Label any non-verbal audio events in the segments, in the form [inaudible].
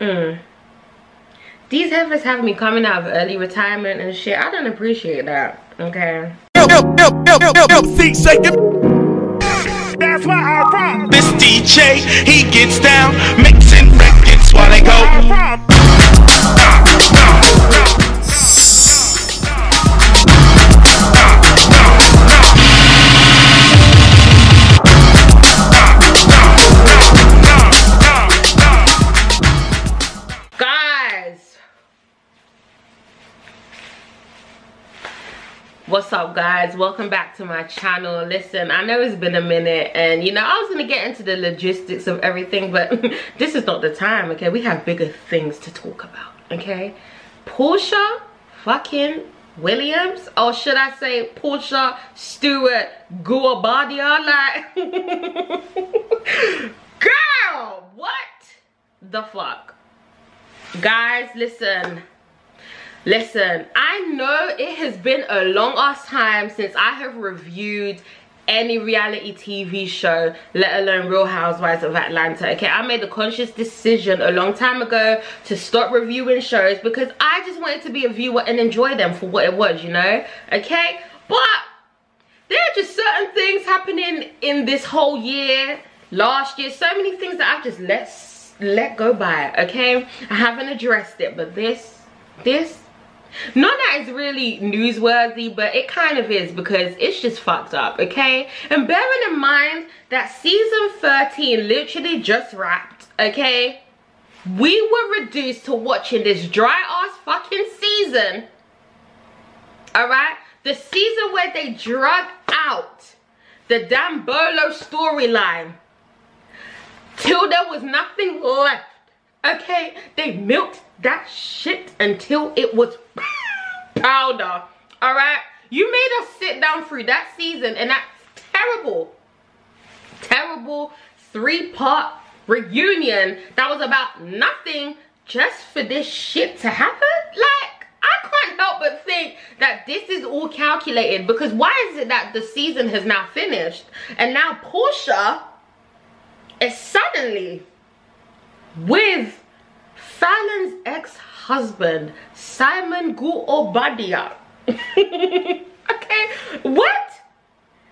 Mm. These heifers have me coming out of early retirement and shit. I don't appreciate that. Okay. That's where I'm from. This DJ, he gets down, mixing records while they go. What's up guys? Welcome back to my channel. Listen i know it's been a minute and you know i was gonna get into the logistics of everything but [laughs] this is not the time okay? We have bigger things to talk about okay? Porsha fucking Williams or should I say Porsha Stewart Guobadia like [laughs] girl what the fuck? Guys listen Listen, I know it has been a long ass time since I have reviewed any reality TV show, let alone Real Housewives of Atlanta. Okay, I made a conscious decision a long time ago to stop reviewing shows because I just wanted to be a viewer and enjoy them for what it was, you know? Okay, but there are just certain things happening in this whole year, last year, so many things that I've just let, let go by, okay? I haven't addressed it, but this, this, None it's really newsworthy, but it kind of is because it's just fucked up, okay? And bearing in mind that season 13 literally just wrapped, okay? We were reduced to watching this dry ass fucking season, alright? The season where they drug out the damn Bolo storyline till there was nothing left, okay? They milked that shit until it was [laughs] powder all right? You made us sit down through that season and that's terrible. Terrible three-part reunion that was about nothing just for this shit to happen. Like I can't help but think that this is all calculated because why is it that the season has now finished and now Porsha is suddenly with Falynn's ex-husband, Simon Guobadia. [laughs] okay, what?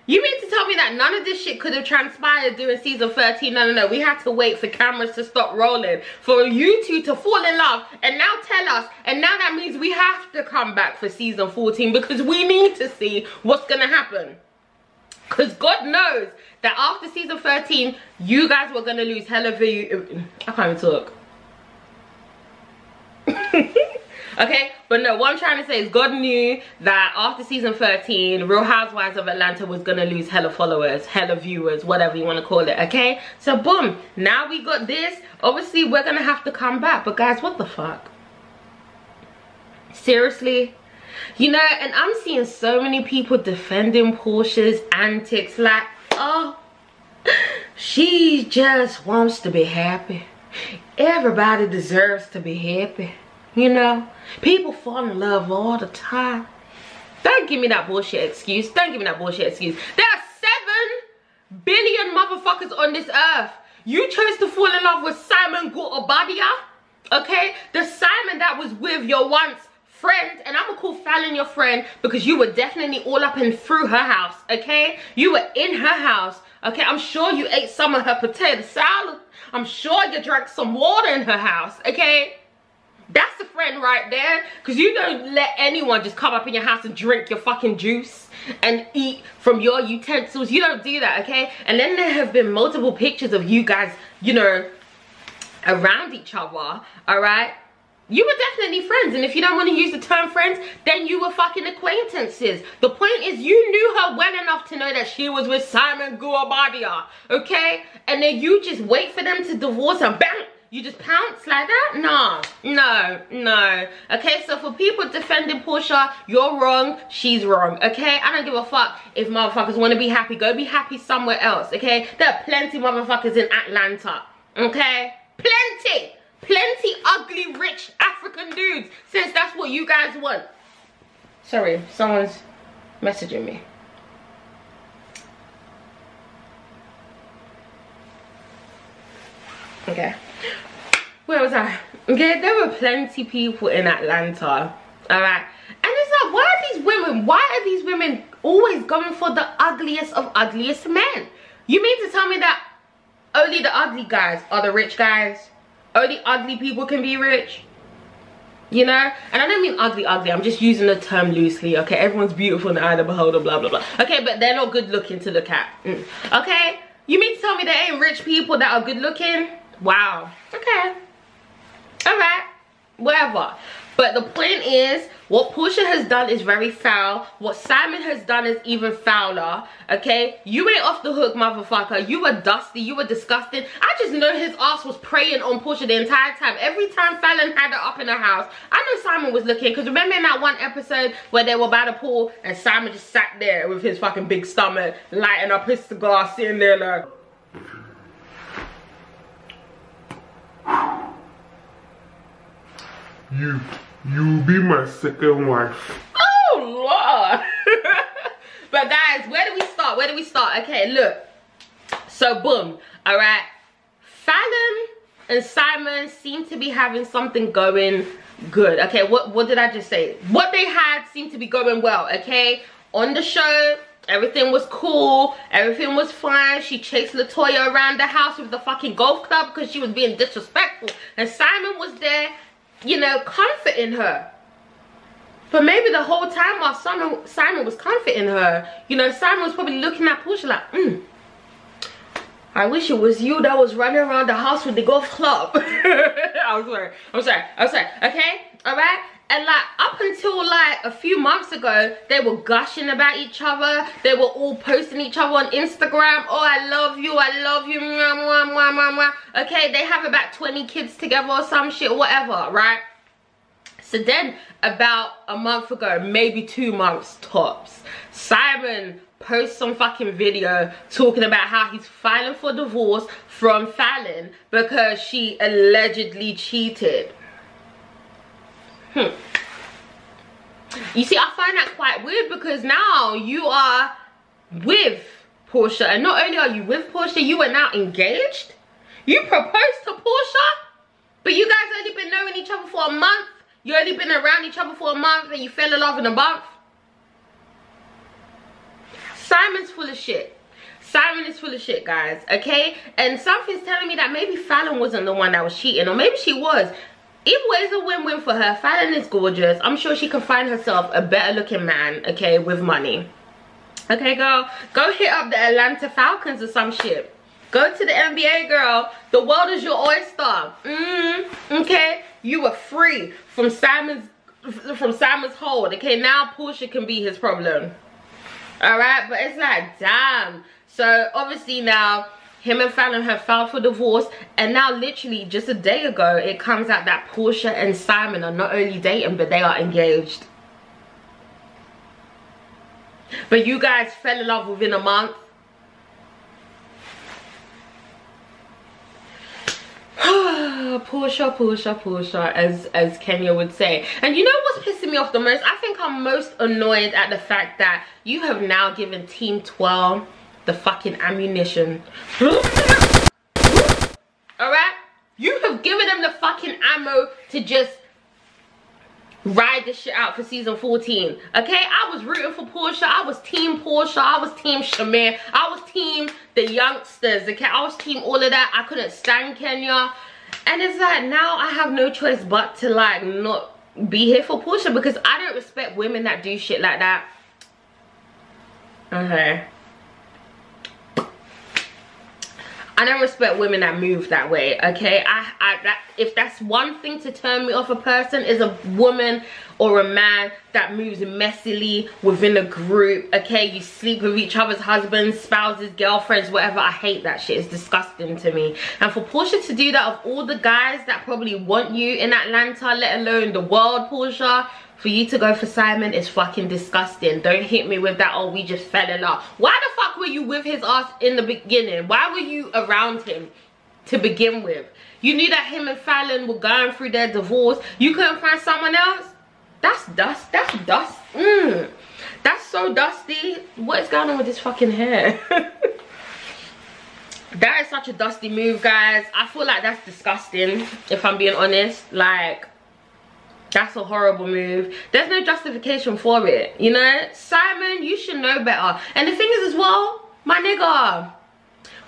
You mean to tell me that none of this shit could have transpired during season 13? No, no, no. We had to wait for cameras to stop rolling, for you two to fall in love, and now tell us, and now that means we have to come back for season 14 because we need to see what's gonna happen. Because God knows that after season 13, you guys were gonna lose hell of. I can't even talk. [laughs] okay but no what i'm trying to say is god knew that after season 13 real housewives of atlanta was gonna lose hella followers hella viewers whatever you want to call it okay? So boom now we got this. Obviously we're gonna have to come back but guys what the fuck? Seriously? You know and i'm seeing so many people defending porsha's antics like oh [laughs] she just wants to be happy. Everybody deserves to be happy you know? People fall in love all the time. Don't give me that bullshit excuse. Don't give me that bullshit excuse. There are seven billion motherfuckers on this earth. You chose to fall in love with simon Guobadia, okay? The simon that was with your once friend and i'm gonna call Falynn your friend because you were definitely all up and through her house okay? You were in her house okay? I'm sure you ate some of her potato salad. I'm sure you drank some water in her house okay that's a friend right there. Because you don't let anyone just come up in your house and drink your fucking juice and eat from your utensils. You don't do that, okay? And then there have been multiple pictures of you guys, you know, around each other, alright? You were definitely friends. And if you don't want to use the term friends, then you were fucking acquaintances. The point is you knew her well enough to know that she was with Simon Guobadia, okay? And then you just wait for them to divorce and bam, you just pounce like that? No, no, no. Okay, so for people defending Porsha, you're wrong, she's wrong. Okay, I don't give a fuck if motherfuckers want to be happy. Go be happy somewhere else. Okay, there are plenty motherfuckers in Atlanta. Okay, plenty, plenty ugly, rich African dudes. Since that's what you guys want. Sorry, someone's messaging me. Okay where was I? Okay, there were plenty people in Atlanta. Alright. And it's like, why are these women, why are these women always going for the ugliest of ugliest men? You mean to tell me that only the ugly guys are the rich guys? Only ugly people can be rich? You know? And I don't mean ugly, ugly. I'm just using the term loosely, okay? Everyone's beautiful in the eye of the beholder, blah, blah, blah. Okay, but they're not good looking to look at. Mm. Okay? You mean to tell me there ain't rich people that are good looking? Wow. Okay. Alright. Whatever. But the point is, what Porsha has done is very foul. What Simon has done is even fouler. Okay? You ain't off the hook, motherfucker. You were dusty. You were disgusting. I just know his ass was preying on Porsha the entire time. Every time Falynn had her up in the house, I know Simon was looking. Because remember in that one episode where they were by the pool and Simon just sat there with his fucking big stomach, lighting up his cigar, sitting there like... You, you be my second wife. Oh, Lord. [laughs] but guys, where do we start? Where do we start? Okay, look. So, boom. All right. Falynn and Simon seem to be having something going good. Okay, what, what did I just say? What they had seemed to be going well, okay? On the show, everything was cool. Everything was fine. She chased Latoya around the house with the fucking golf club because she was being disrespectful. And Simon was there you know, comforting her. But maybe the whole time while Simon, Simon was comforting her, you know, Simon was probably looking at Porsha like, mm, I wish it was you that was running around the house with the golf club. [laughs] I'm sorry. I'm sorry. I'm sorry. Okay? Alright? And like up until like a few months ago, they were gushing about each other. They were all posting each other on Instagram. Oh, I love you. I love you. Mwah, mwah, mwah, mwah, mwah. Okay, they have about 20 kids together or some shit, whatever, right? So then about a month ago, maybe two months tops, Simon posts some fucking video talking about how he's filing for divorce from Falynn because she allegedly cheated. Hmm. You see, I find that quite weird because now you are with Porsha. And not only are you with Porsha, you are now engaged. You proposed to Porsha, but you guys only been knowing each other for a month. You only been around each other for a month and you fell in love in a month. Simon's full of shit. Simon is full of shit, guys, okay? And something's telling me that maybe Falynn wasn't the one that was cheating, or maybe she was. Way, it's a win-win for her. Falynn is gorgeous. I'm sure she can find herself a better looking man, okay, with money. Okay, girl, go hit up the Atlanta Falcons or some shit. Go to the NBA, girl. The world is your oyster. Mm, okay? You were free from Simon's from Simon's hold. Okay, now Porsha can be his problem. Alright, but it's like, damn. So, obviously now, him and Falynn have filed for divorce and now literally just a day ago it comes out that Porsha and Simon are not only dating but they are engaged but you guys fell in love within a month [sighs] Porsha, Porsha, Porsha, as as Kenya would say. And you know what's pissing me off the most? I think I'm most annoyed at the fact that you have now given Team 12 the fucking ammunition. Alright? You have given them the fucking ammo to just ride this shit out for season 14. Okay? I was rooting for Porsha. I was team Porsha. I was team Shamir. I was team the youngsters. Okay? I was team all of that. I couldn't stand Kenya. And it's like now I have no choice but to like not be here for Porsha because I don't respect women that do shit like that. Okay. I don't respect women that move that way, okay? I, I that, If that's one thing to turn me off a person is a woman or a man that moves messily within a group, okay? You sleep with each other's husbands, spouses, girlfriends, whatever. I hate that shit. It's disgusting to me. And for Porsha to do that of all the guys that probably want you in Atlanta, let alone the world, Porsha, for you to go for Simon is fucking disgusting. Don't hit me with that, oh, we just fell in love. Why the fuck were you with his ass in the beginning? Why were you around him to begin with? You knew that him and Falynn were going through their divorce. You couldn't find someone else? That's dust. That's dust. Mmm. That's so dusty. What is going on with this fucking hair? [laughs] that is such a dusty move guys i feel like that's disgusting if i'm being honest like that's a horrible move there's no justification for it you know simon you should know better and the thing is as well my nigga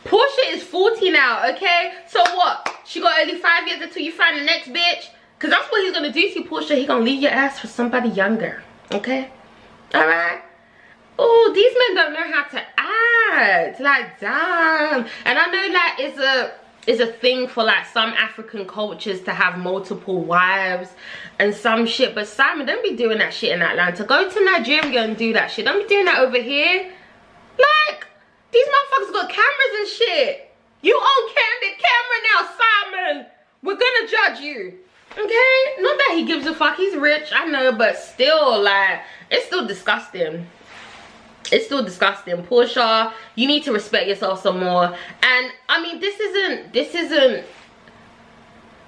Porsha is 40 now, okay? So what? She got only five years until you find the next bitch? Because that's what he's going to do to you, Porsha. He going to leave your ass for somebody younger, okay? Alright? Oh, these men don't know how to act. Like, damn. And I know that is a is a thing for like some African cultures to have multiple wives and some shit. But Simon, don't be doing that shit in Atlanta. Go to Nigeria and do that shit. Don't be doing that over here. Like, these motherfuckers got cameras and shit. You own candid camera now, Simon. We're gonna judge you. Okay? Not that he gives a fuck. He's rich, I know, but still, like, it's still disgusting it's still disgusting. Porsha you need to respect yourself some more. And I mean this isn't this isn't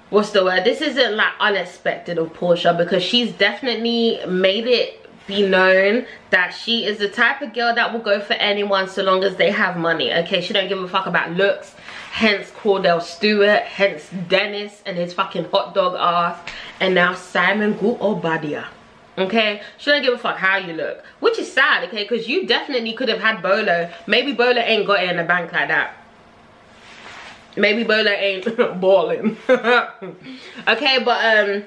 what's the word? This isn't like unexpected of Porsha because she's definitely made it be known that she is the type of girl that will go for anyone so long as they have money okay? She don't give a fuck about looks. Hence Kordell Stewart hence Dennis and his fucking hot dog ass and now Simon Guobadia okay? She don't give a fuck how you look which sad okay? Because you definitely could have had bolo. Maybe bolo ain't got it in the bank like that. Maybe bolo ain't [laughs] balling. [laughs] Okay but um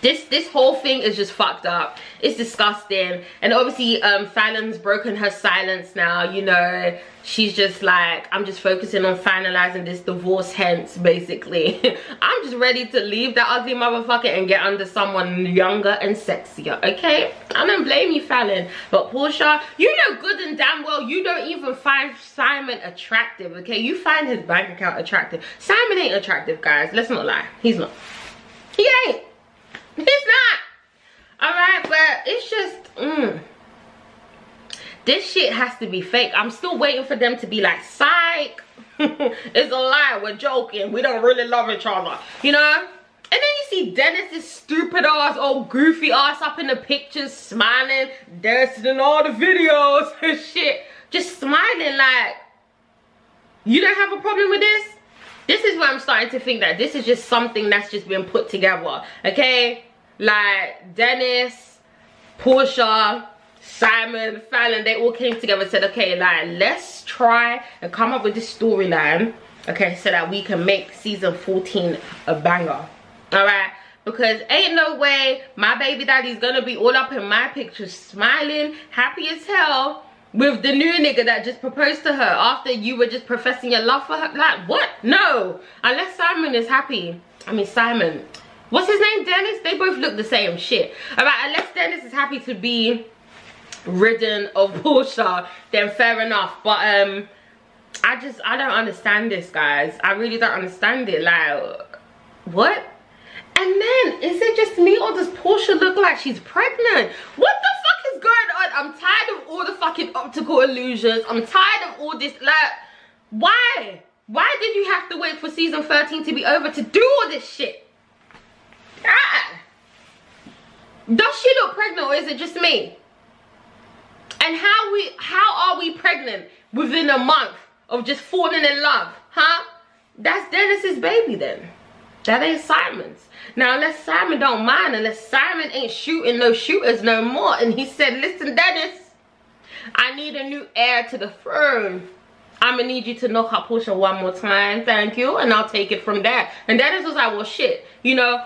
this this whole thing is just fucked up. It's disgusting. And obviously um Falynn's broken her silence now you know? She's just like i'm just focusing on finalizing this divorce hence basically. [laughs] I'm just ready to leave that ugly motherfucker and get under someone younger and sexier okay i don't blame you Falynn. But porsha you know good and damn well you don't even find simon attractive okay? You find his bank account attractive. Simon ain't attractive guys. Let's not lie. He's not. He ain't. He's not. All right but it's just mm. This shit has to be fake. I'm still waiting for them to be like psych. [laughs] It's a lie. We're joking. We don't really love each other. You know and then you see Dennis's stupid ass, old goofy ass up in the pictures, smiling, dancing in all the videos [laughs] and shit. Just smiling like, you don't have a problem with this? This is where I'm starting to think that this is just something that's just been put together, okay? Like, Dennis, Porsha, Simon, Falynn, they all came together and said, okay, like, let's try and come up with this storyline, okay, so that we can make season 14 a banger, all right? Because ain't no way my baby daddy's gonna be all up in my picture smiling, happy as hell, with the new nigga that just proposed to her after you were just professing your love for her. Like, what? No. Unless Simon is happy. I mean, Simon. What's his name? Dennis? They both look the same shit. All right, unless Dennis is happy to be ridden of Porsha, then fair enough. But um, I just I don't understand this, guys. I really don't understand it. Like, what? And then is it just me or does Porsha look like she's pregnant? What the fuck is going on? I'm tired of all the fucking optical illusions. I'm tired of all this. Like, why? Why did you have to wait for season 13 to be over to do all this shit? Ah. Does she look pregnant or is it just me? And how we how are we pregnant within a month of just falling in love? Huh? That's Dennis's baby then. That ain't Simon's. Now unless Simon don't mind, unless Simon ain't shooting no shooters no more. And he said, listen Dennis, I need a new heir to the throne. I'ma need you to knock up Porsha one more time, thank you, and I'll take it from there. And Dennis was like, well shit, you know,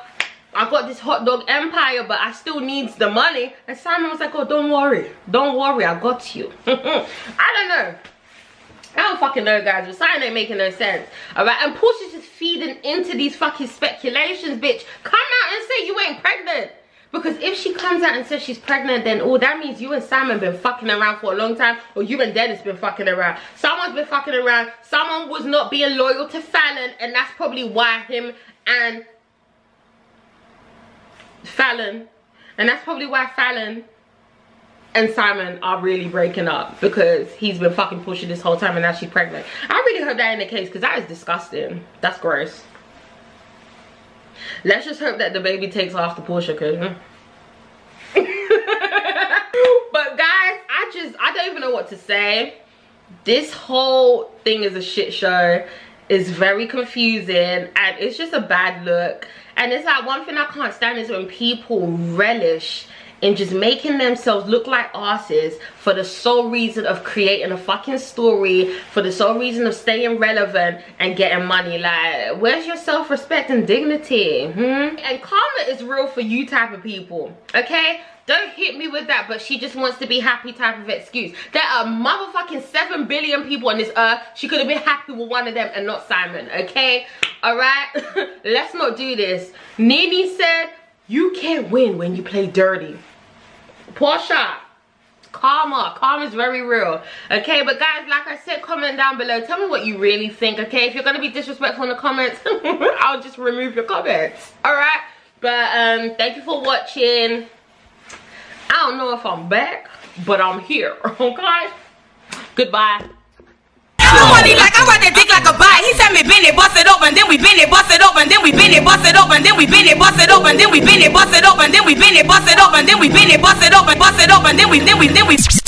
I got this hot dog empire, but I still needs the money. And Simon was like, oh, don't worry. Don't worry, I got you. [laughs] I don't know. I don't fucking know, guys. But Simon ain't making no sense. Alright, and Porsha's just feeding into these fucking speculations, bitch. Come out and say you ain't pregnant. Because if she comes out and says she's pregnant, then oh, that means you and Simon been fucking around for a long time, or you and Dennis been fucking around. Someone's been fucking around. Someone was not being loyal to Falynn, and that's probably why him and Falynn, and that's probably why Falynn and Simon are really breaking up because he's been fucking pushing this whole time and now she's pregnant. I really hope that in the case because that is disgusting. That's gross. Let's just hope that the baby takes off the Porsha cause mm. [laughs] but guys, I just I don't even know what to say. this whole thing is a shit show it's very confusing and it's just a bad look and it's like one thing i can't stand is when people relish in just making themselves look like asses for the sole reason of creating a fucking story for the sole reason of staying relevant and getting money like where's your self-respect and dignity hmm? and karma is real for you type of people okay don't hit me with that, but she just wants to be happy type of excuse. There are motherfucking 7 billion people on this earth. She could have been happy with one of them and not Simon, okay? Alright? [laughs] Let's not do this. Nene said, you can't win when you play dirty. Porsha, karma. Karma is very real. Okay but guys like i said comment down below. Tell me what you really think okay? If you're gonna be disrespectful in the comments [laughs] i'll just remove your comments. All right? But um thank you for watching. I don't know if I'm back, but I'm here, [laughs] okay? Goodbye. it open, then we bend it, bust it open, then we bend it, bust it open, then we bend it, bust it open, then we bend it, bust it open, then we bend it, bust it open, then we bend it, bust it open, bust it open, then we then we then we.